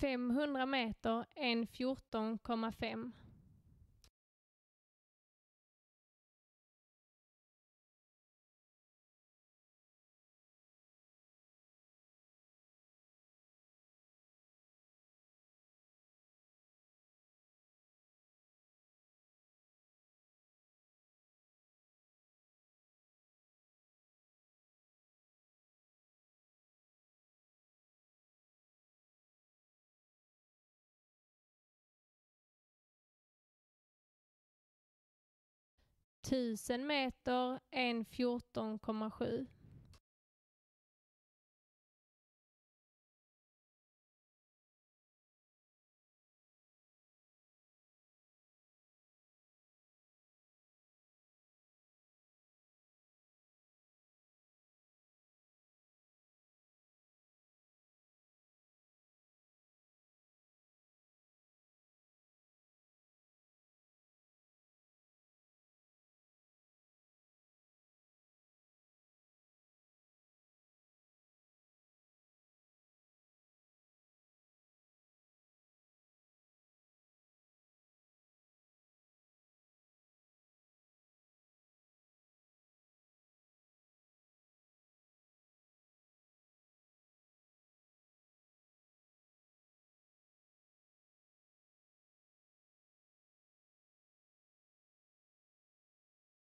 500 meter, en 14,5. 1000 meter 1.14,7.